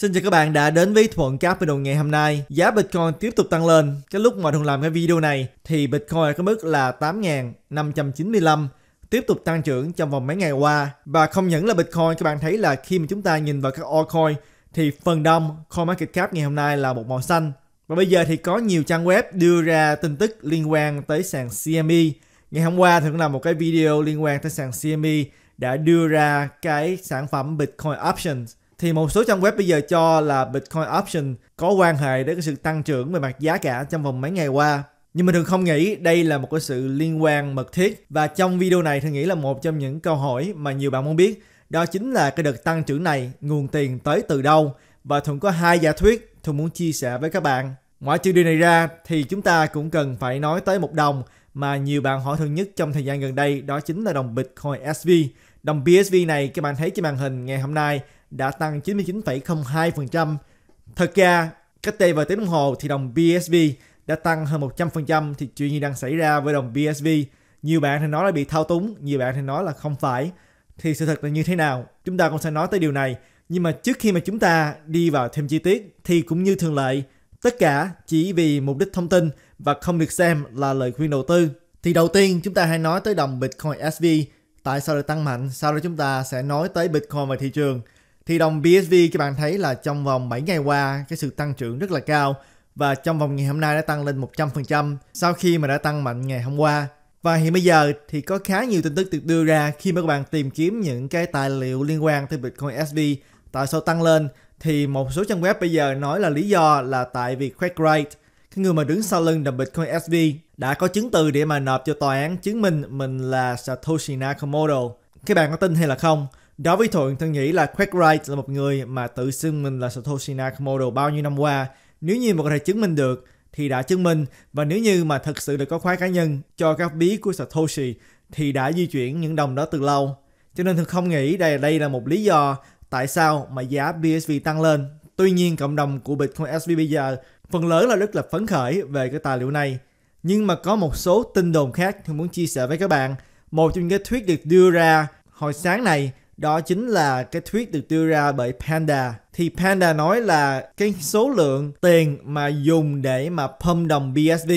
Xin chào các bạn đã đến với Thuận Capital ngày hôm nay. Giá Bitcoin tiếp tục tăng lên. Cái lúc mà Thuận làm cái video này thì Bitcoin ở cái mức là 8.595 tiếp tục tăng trưởng trong vòng mấy ngày qua. Và không những là Bitcoin, các bạn thấy là khi mà chúng ta nhìn vào các altcoin thì phần đông coin market cap ngày hôm nay là một màu xanh. Và bây giờ thì có nhiều trang web đưa ra tin tức liên quan tới sàn CME. Ngày hôm qua thì cũng làm một cái video liên quan tới sàn CME đã đưa ra cái sản phẩm Bitcoin Options thì một số trang web bây giờ cho là Bitcoin Option có quan hệ đến cái sự tăng trưởng về mặt giá cả trong vòng mấy ngày qua. Nhưng mình thường không nghĩ đây là một cái sự liên quan mật thiết và trong video này thì nghĩ là một trong những câu hỏi mà nhiều bạn muốn biết đó chính là cái đợt tăng trưởng này, nguồn tiền tới từ đâu và Thuận có hai giả thuyết Thuận muốn chia sẻ với các bạn. Ngoài trừ điều này ra, thì chúng ta cũng cần phải nói tới một đồng mà nhiều bạn hỏi thường nhất trong thời gian gần đây, đó chính là đồng Bitcoin SV. Đồng BSV này, các bạn thấy trên màn hình ngày hôm nay đã tăng 99,02%. Thật ra, cách đây vài tiếng đồng hồ thì đồng BSV đã tăng hơn 100% thì chuyện gì đang xảy ra với đồng BSV. Nhiều bạn thì nói là bị thao túng, nhiều bạn thì nói là không phải. Thì sự thật là như thế nào? Chúng ta cũng sẽ nói tới điều này. Nhưng mà trước khi mà chúng ta đi vào thêm chi tiết thì cũng như thường lệ, tất cả chỉ vì mục đích thông tin và không được xem là lời khuyên đầu tư. Thì đầu tiên chúng ta hãy nói tới đồng Bitcoin SV. Tại sao lại tăng mạnh? Sau đó chúng ta sẽ nói tới Bitcoin và thị trường. Thì đồng BSV các bạn thấy là trong vòng 7 ngày qua, cái sự tăng trưởng rất là cao và trong vòng ngày hôm nay đã tăng lên 100% sau khi mà đã tăng mạnh ngày hôm qua. Và hiện bây giờ thì có khá nhiều tin tức được đưa ra khi mà các bạn tìm kiếm những cái tài liệu liên quan tới Bitcoin SV tại sao tăng lên thì một số trang web bây giờ nói là lý do là tại vì Craig Wright cái người mà đứng sau lưng đồng Bitcoin SV đã có chứng từ để mà nộp cho tòa án chứng minh mình là Satoshi Nakamoto. Các bạn có tin hay là không? Đối với Thuận, tôi nghĩ là Craig Wright là một người mà tự xưng mình là Satoshi Nakamoto bao nhiêu năm qua. Nếu như mà có thể chứng minh được thì đã chứng minh và nếu như mà thật sự được có khóa cá nhân cho các bí của Satoshi thì đã di chuyển những đồng đó từ lâu. Cho nên tôi không nghĩ đây đây là một lý do tại sao mà giá BSV tăng lên. Tuy nhiên cộng đồng của Bitcoin SV bây giờ phần lớn là rất là phấn khởi về cái tài liệu này. Nhưng mà có một số tin đồn khác tôi muốn chia sẻ với các bạn. Một trong những cái thuyết được đưa ra hồi sáng này đó chính là cái thuyết được đưa ra bởi Panda. Thì Panda nói là cái số lượng tiền mà dùng để mà pump đồng BSV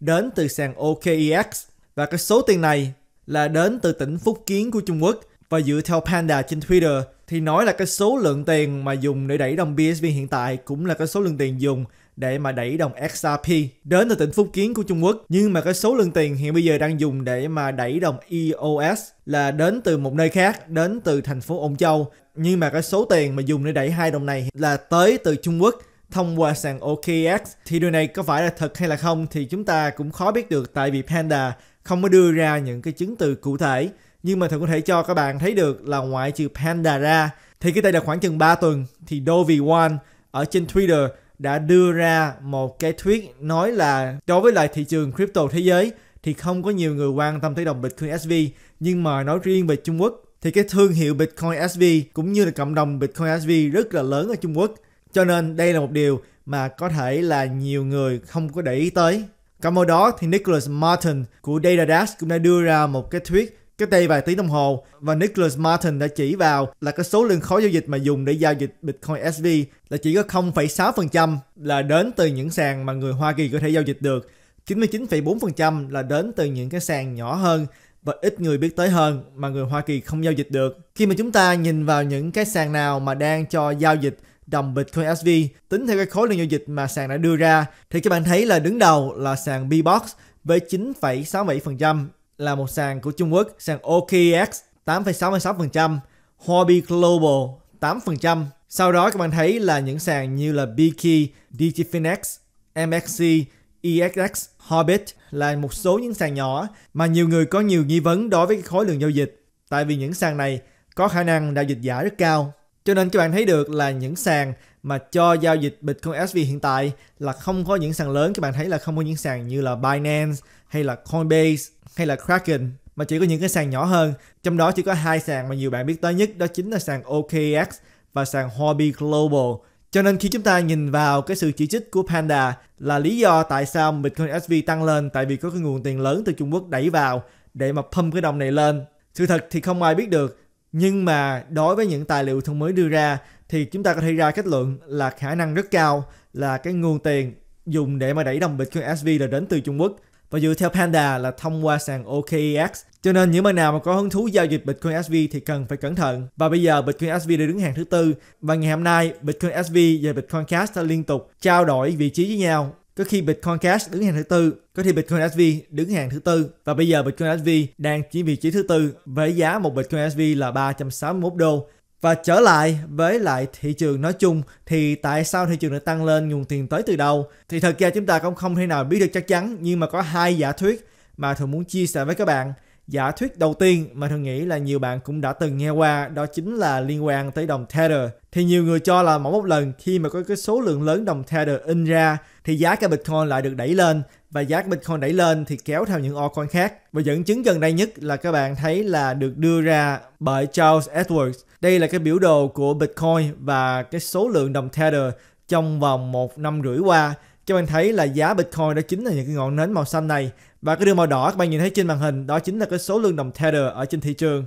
đến từ sàn OKEX và cái số tiền này là đến từ tỉnh Phúc Kiến của Trung Quốc và dựa theo Panda trên Twitter, thì nói là cái số lượng tiền mà dùng để đẩy đồng BSV hiện tại cũng là cái số lượng tiền dùng để mà đẩy đồng XRP đến từ tỉnh Phúc Kiến của Trung Quốc. Nhưng mà cái số lượng tiền hiện bây giờ đang dùng để mà đẩy đồng EOS là đến từ một nơi khác, đến từ thành phố Ôn Châu. Nhưng mà cái số tiền mà dùng để đẩy hai đồng này là tới từ Trung Quốc thông qua sàn OKX thì điều này có phải là thật hay là không thì chúng ta cũng khó biết được tại vì Panda không có đưa ra những cái chứng từ cụ thể nhưng mà thật có thể cho các bạn thấy được là ngoại trừ Panda ra thì cái đây là khoảng chừng 3 tuần thì Dovi One ở trên Twitter đã đưa ra một cái thuyết nói là đối với lại thị trường crypto thế giới thì không có nhiều người quan tâm tới đồng Bitcoin SV nhưng mà nói riêng về Trung Quốc thì cái thương hiệu Bitcoin SV cũng như là cộng đồng Bitcoin SV rất là lớn ở Trung Quốc cho nên đây là một điều mà có thể là nhiều người không có để ý tới. Cộng vào đó thì Nicholas Martin của DataDash cũng đã đưa ra một cái thuyết Cách đây vài tiếng đồng hồ và Nicholas Martin đã chỉ vào là cái số lượng khối giao dịch mà dùng để giao dịch Bitcoin SV là chỉ có 0,6% là đến từ những sàn mà người Hoa Kỳ có thể giao dịch được. 99,4% là đến từ những cái sàn nhỏ hơn và ít người biết tới hơn mà người Hoa Kỳ không giao dịch được. Khi mà chúng ta nhìn vào những cái sàn nào mà đang cho giao dịch đồng Bitcoin SV tính theo cái khối lượng giao dịch mà sàn đã đưa ra thì các bạn thấy là đứng đầu là sàn Bbox với 9,67% là một sàn của Trung Quốc, sàn OKX 8,66%, Hobby Global 8%. Sau đó các bạn thấy là những sàn như là Biki, Digifinex, MXC, EXX, Hobbit là một số những sàn nhỏ mà nhiều người có nhiều nghi vấn đối với khối lượng giao dịch. Tại vì những sàn này có khả năng giao dịch giả rất cao. Cho nên các bạn thấy được là những sàn mà cho giao dịch Bitcoin SV hiện tại là không có những sàn lớn. Các bạn thấy là không có những sàn như là Binance hay là Coinbase hay là Kraken, mà chỉ có những cái sàn nhỏ hơn. Trong đó chỉ có hai sàn mà nhiều bạn biết tới nhất, đó chính là sàn OKX và sàn Hobby Global. Cho nên khi chúng ta nhìn vào cái sự chỉ trích của Panda là lý do tại sao Bitcoin SV tăng lên tại vì có cái nguồn tiền lớn từ Trung Quốc đẩy vào để mà pump cái đồng này lên. Sự thật thì không ai biết được, nhưng mà đối với những tài liệu thông mới đưa ra thì chúng ta có thể ra kết luận là khả năng rất cao là cái nguồn tiền dùng để mà đẩy đồng Bitcoin SV là đến từ Trung Quốc và dựa theo Panda là thông qua sàn OKEX. Cho nên những bạn nào mà có hứng thú giao dịch Bitcoin SV thì cần phải cẩn thận. Và bây giờ Bitcoin SV đã đứng hàng thứ tư và ngày hôm nay Bitcoin SV và Bitcoin Cash đã liên tục trao đổi vị trí với nhau. Có khi Bitcoin Cash đứng hàng thứ tư, có khi Bitcoin SV đứng hàng thứ tư và bây giờ Bitcoin SV đang chiếm vị trí thứ tư với giá một Bitcoin SV là 361 đô và trở lại với lại thị trường nói chung, thì tại sao thị trường lại tăng lên, nguồn tiền tới từ đâu? Thì thật ra chúng ta cũng không thể nào biết được chắc chắn, nhưng mà có hai giả thuyết mà thường muốn chia sẻ với các bạn. Giả thuyết đầu tiên mà thường nghĩ là nhiều bạn cũng đã từng nghe qua, đó chính là liên quan tới đồng Tether. Thì nhiều người cho là mỗi một lần khi mà có cái số lượng lớn đồng Tether in ra, thì giá cả Bitcoin lại được đẩy lên và giá Bitcoin đẩy lên thì kéo theo những altcoin khác. Và dẫn chứng gần đây nhất là các bạn thấy là được đưa ra bởi Charles Edwards. Đây là cái biểu đồ của Bitcoin và cái số lượng đồng Tether trong vòng một năm rưỡi qua. Các bạn thấy là giá Bitcoin đó chính là những cái ngọn nến màu xanh này. Và cái đường màu đỏ các bạn nhìn thấy trên màn hình, đó chính là cái số lượng đồng Tether ở trên thị trường.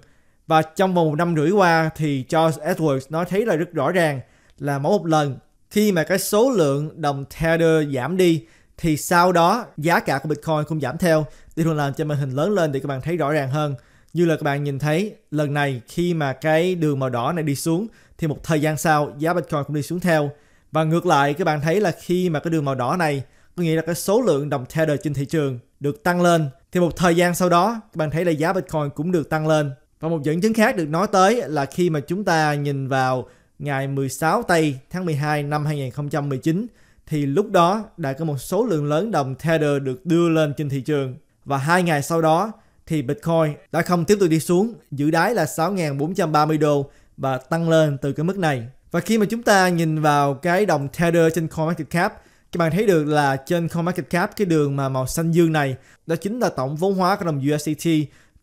Và trong vòng một năm rưỡi qua thì Charles Edwards nói thấy là rất rõ ràng là mỗi một lần khi mà cái số lượng đồng Tether giảm đi, thì sau đó giá cả của Bitcoin cũng giảm theo. Đi thường làm cho màn hình lớn lên để các bạn thấy rõ ràng hơn. Như là các bạn nhìn thấy, lần này khi mà cái đường màu đỏ này đi xuống, thì một thời gian sau, giá Bitcoin cũng đi xuống theo. Và ngược lại, các bạn thấy là khi mà cái đường màu đỏ này, có nghĩa là cái số lượng đồng Tether trên thị trường được tăng lên, thì một thời gian sau đó, các bạn thấy là giá Bitcoin cũng được tăng lên. Và một dẫn chứng khác được nói tới là khi mà chúng ta nhìn vào ngày 16 tây tháng 12 năm 2019 thì lúc đó đã có một số lượng lớn đồng Tether được đưa lên trên thị trường và hai ngày sau đó thì Bitcoin đã không tiếp tục đi xuống giữ đáy là 6.430 đô và tăng lên từ cái mức này và khi mà chúng ta nhìn vào cái đồng Tether trên CoinMarketCap các bạn thấy được là trên CoinMarketCap cái đường mà màu xanh dương này đó chính là tổng vốn hóa của đồng USDT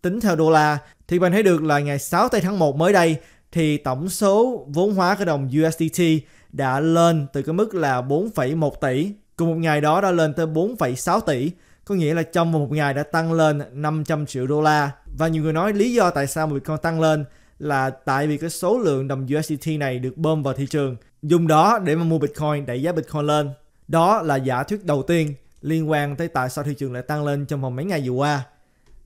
tính theo đô la thì bạn thấy được là ngày 6 tây tháng 1 mới đây thì tổng số vốn hóa của đồng USDT đã lên từ cái mức là 4,1 tỷ. Cùng một ngày đó đã lên tới 4,6 tỷ. Có nghĩa là trong một ngày đã tăng lên 500 triệu đô la. Và nhiều người nói lý do tại sao Bitcoin tăng lên là tại vì cái số lượng đồng USDT này được bơm vào thị trường. Dùng đó để mà mua Bitcoin, đẩy giá Bitcoin lên. Đó là giả thuyết đầu tiên liên quan tới tại sao thị trường lại tăng lên trong vòng mấy ngày vừa qua.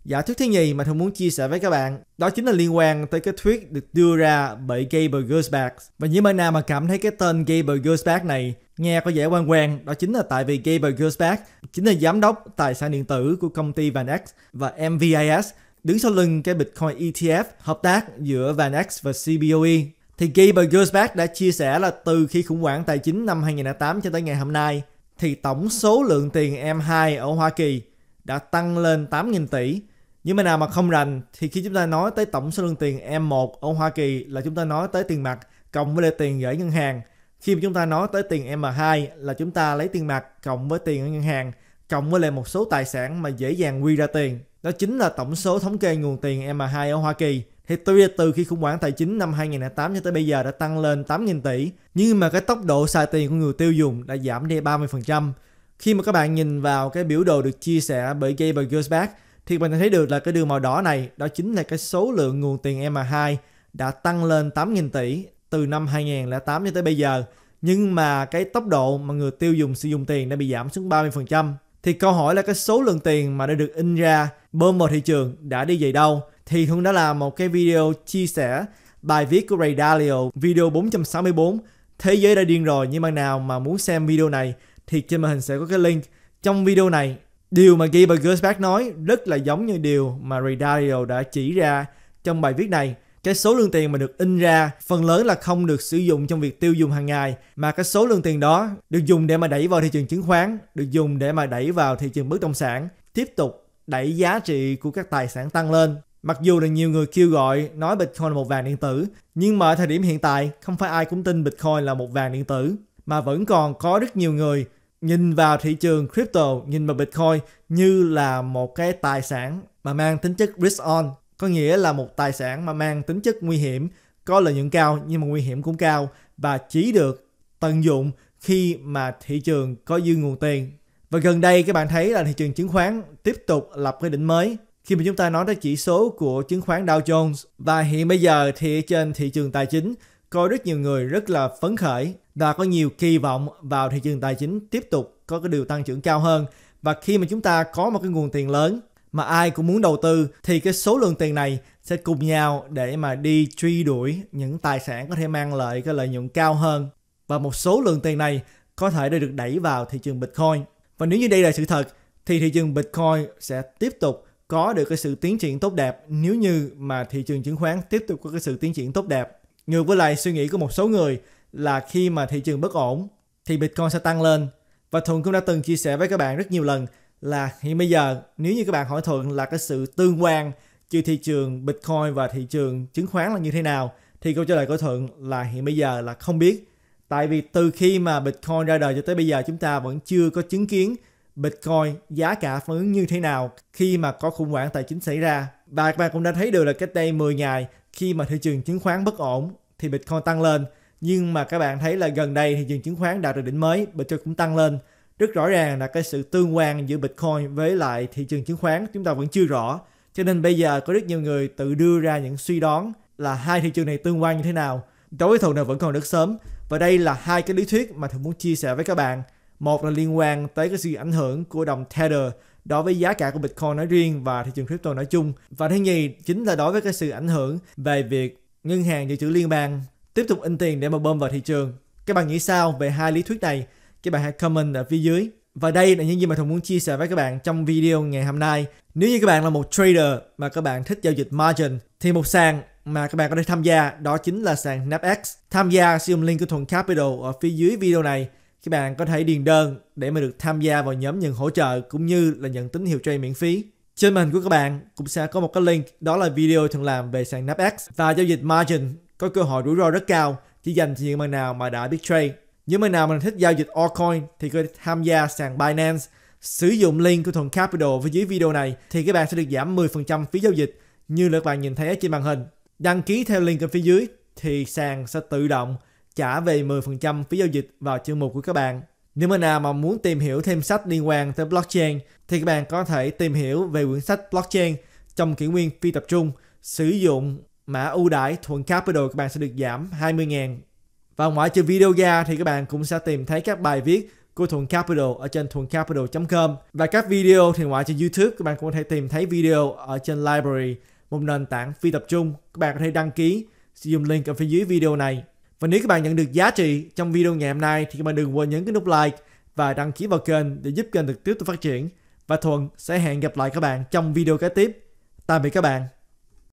Dạ, Giả thuyết thứ nhì mà tôi muốn chia sẻ với các bạn đó chính là liên quan tới cái thuyết được đưa ra bởi Gabriel Gersbach. Và những bạn nào mà cảm thấy cái tên Gabriel Gersbach này nghe có vẻ quen quen, đó chính là tại vì Gabriel Gersbach chính là giám đốc tài sản điện tử của công ty VanEck và MVIS đứng sau lưng cái Bitcoin ETF hợp tác giữa VanEck và CBOE. Thì Gabriel Gersbach đã chia sẻ là từ khi khủng hoảng tài chính năm 2008 cho tới ngày hôm nay thì tổng số lượng tiền M2 ở Hoa Kỳ đã tăng lên 8.000 tỷ nhưng mà nào mà không rành thì khi chúng ta nói tới tổng số lượng tiền M1 ở Hoa Kỳ là chúng ta nói tới tiền mặt cộng với lại tiền gửi ngân hàng. Khi mà chúng ta nói tới tiền M2 là chúng ta lấy tiền mặt cộng với tiền ở ngân hàng cộng với lại một số tài sản mà dễ dàng quy ra tiền. Đó chính là tổng số thống kê nguồn tiền M2 ở Hoa Kỳ. Thì tuy từ khi khủng hoảng tài chính năm 2008 cho tới bây giờ đã tăng lên 8.000 tỷ, nhưng mà cái tốc độ xài tiền của người tiêu dùng đã giảm đi 30%. Khi mà các bạn nhìn vào cái biểu đồ được chia sẻ bởi Gabriel Gersbach thì mình thấy được là cái đường màu đỏ này đó chính là cái số lượng nguồn tiền M2 đã tăng lên 8.000 tỷ từ năm 2008 cho tới bây giờ. Nhưng mà cái tốc độ mà người tiêu dùng sử dụng tiền đã bị giảm xuống 30%. Thì câu hỏi là cái số lượng tiền mà đã được in ra bơm vào thị trường đã đi về đâu? Thì Thuận đã làm một cái video chia sẻ bài viết của Ray Dalio, video 464 Thế giới đã điên rồi, nhưng mà nào mà muốn xem video này thì trên màn hình sẽ có cái link. Trong video này Điều mà Gilbert Gersbach nói rất là giống như điều mà Ray Dalio đã chỉ ra trong bài viết này. Cái số lượng tiền mà được in ra phần lớn là không được sử dụng trong việc tiêu dùng hàng ngày mà cái số lượng tiền đó được dùng để mà đẩy vào thị trường chứng khoán, được dùng để mà đẩy vào thị trường bất động sản, tiếp tục đẩy giá trị của các tài sản tăng lên. Mặc dù là nhiều người kêu gọi nói Bitcoin là một vàng điện tử, nhưng mà ở thời điểm hiện tại không phải ai cũng tin Bitcoin là một vàng điện tử, mà vẫn còn có rất nhiều người nhìn vào thị trường crypto, nhìn vào Bitcoin như là một cái tài sản mà mang tính chất risk on, có nghĩa là một tài sản mà mang tính chất nguy hiểm, có lợi nhuận cao nhưng mà nguy hiểm cũng cao. Và chỉ được tận dụng khi mà thị trường có dư nguồn tiền. Và gần đây các bạn thấy là thị trường chứng khoán tiếp tục lập cái đỉnh mới. Khi mà chúng ta nói tới chỉ số của chứng khoán Dow Jones. Và hiện bây giờ thì trên thị trường tài chính có rất nhiều người rất là phấn khởi và có nhiều kỳ vọng vào thị trường tài chính tiếp tục có cái điều tăng trưởng cao hơn. Và khi mà chúng ta có một cái nguồn tiền lớn mà ai cũng muốn đầu tư, thì cái số lượng tiền này sẽ cùng nhau để mà đi truy đuổi những tài sản có thể mang lại cái lợi nhuận cao hơn và một số lượng tiền này có thể đã được đẩy vào thị trường Bitcoin. Và nếu như đây là sự thật, thì thị trường Bitcoin sẽ tiếp tục có được cái sự tiến triển tốt đẹp nếu như mà thị trường chứng khoán tiếp tục có cái sự tiến triển tốt đẹp. Ngược với lại suy nghĩ của một số người là khi mà thị trường bất ổn, thì Bitcoin sẽ tăng lên. Và Thuận cũng đã từng chia sẻ với các bạn rất nhiều lần là hiện bây giờ, nếu như các bạn hỏi Thuận là cái sự tương quan giữa thị trường Bitcoin và thị trường chứng khoán là như thế nào, thì câu trả lời của Thuận là hiện bây giờ là không biết. Tại vì từ khi mà Bitcoin ra đời cho tới bây giờ, chúng ta vẫn chưa có chứng kiến Bitcoin giá cả phản ứng như thế nào khi mà có khủng hoảng tài chính xảy ra. Và các bạn cũng đã thấy được là cách đây 10 ngày khi mà thị trường chứng khoán bất ổn thì Bitcoin tăng lên. Nhưng mà các bạn thấy là gần đây thị trường chứng khoán đạt được đỉnh mới, Bitcoin cũng tăng lên. Rất rõ ràng là cái sự tương quan giữa Bitcoin với lại thị trường chứng khoán chúng ta vẫn chưa rõ. Cho nên bây giờ có rất nhiều người tự đưa ra những suy đoán là hai thị trường này tương quan như thế nào. Đối với nào này vẫn còn rất sớm. Và đây là hai cái lý thuyết mà tôi muốn chia sẻ với các bạn. Một là liên quan tới cái sự ảnh hưởng của đồng Tether đối với giá cả của Bitcoin nói riêng và thị trường crypto nói chung. Và thứ nhì chính là đối với cái sự ảnh hưởng về việc ngân hàng dự trữ liên bang tiếp tục in tiền để mà bơm vào thị trường. Các bạn nghĩ sao về hai lý thuyết này? Các bạn hãy comment ở phía dưới. Và đây là những gì mà thùng muốn chia sẻ với các bạn trong video ngày hôm nay. Nếu như các bạn là một trader mà các bạn thích giao dịch margin, thì một sàn mà các bạn có thể tham gia đó chính là sàn NAPX. Tham gia sử dụng link của Thuận Capital ở phía dưới video này các bạn có thể điền đơn để mà được tham gia vào nhóm nhận hỗ trợ cũng như là nhận tín hiệu trade miễn phí. Trên màn hình của các bạn cũng sẽ có một cái link, đó là video thường làm về sàn NAPX và giao dịch margin có cơ hội rủi ro rất cao, chỉ dành cho những bạn nào mà đã biết trade. Những bạn nào mà thích giao dịch altcoin thì có thể tham gia sàn Binance sử dụng link của Thuần Capital phía dưới video này thì các bạn sẽ được giảm 10% phí giao dịch, như là các bạn nhìn thấy ở trên màn hình. Đăng ký theo link ở phía dưới thì sàn sẽ tự động trả về 10% phí giao dịch vào chương mục của các bạn. Nếu mà nào mà muốn tìm hiểu thêm sách liên quan tới blockchain, thì các bạn có thể tìm hiểu về quyển sách blockchain trong kỷ nguyên phi tập trung, sử dụng mã ưu đãi thuận capital các bạn sẽ được giảm 20.000 và ngoại trừ video ra thì các bạn cũng sẽ tìm thấy các bài viết của Thuận Capital ở trên thuận-capital.com và các video thì ngoại trên YouTube, các bạn cũng có thể tìm thấy video ở trên Library, một nền tảng phi tập trung. Các bạn có thể đăng ký, sử dụng link ở phía dưới video này và nếu các bạn nhận được giá trị trong video ngày hôm nay thì các bạn đừng quên nhấn cái nút like và đăng ký vào kênh để giúp kênh được tiếp tục phát triển. Và Thuận sẽ hẹn gặp lại các bạn trong video kế tiếp. Tạm biệt các bạn.